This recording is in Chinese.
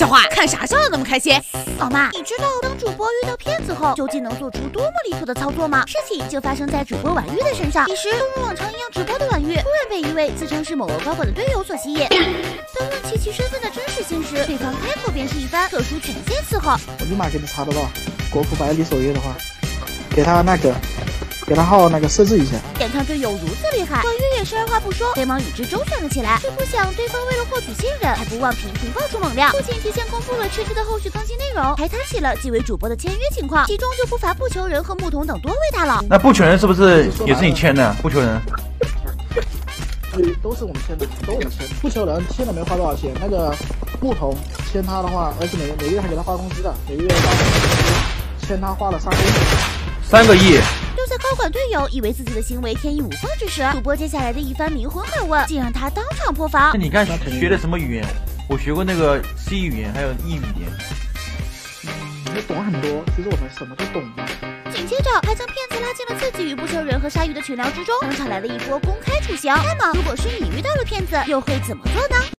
小花，看啥笑的那么开心？老妈，你知道当主播遇到骗子后，究竟能做出多么离谱的操作吗？事情就发生在主播婉玉的身上。其实，都如往常一样直播的婉玉，突然被一位自称是某个高管的队友所吸引。当问起其身份的真实性时，对方开口便是一番特殊权限伺候。我立马给你查得到，国服百里守约的话，给他那个。给他号那个设置一下。眼看队友如此厉害，婉玉也是二话不说，连忙与之周旋了起来。却不想对方为了获取信任，还不忘频频爆出猛料，不仅提前公布了吃鸡的后续更新内容，还谈起了几位主播的签约情况，其中就不乏不求人和牧童等多位大佬。那不求人是不是也是你签的？不求人，都是我们签的，都我们签。不求人签了没花多少钱，那个牧童签他的话，而且每每月还给他发工资的，每个月发签他花了三个亿，三个亿。在高管队友以为自己的行为天衣无缝之时，主播接下来的一番迷魂拷问，竟让他当场破防。那你看学的什么语言？我学过那个 C 语言，还有 E 语言。你懂很多，其实我们什么都懂嘛。紧接着还将骗子拉进了自己与不求人和鲨鱼的群聊之中，当场来了一波公开处刑。那么，如果是你遇到了骗子，又会怎么做呢？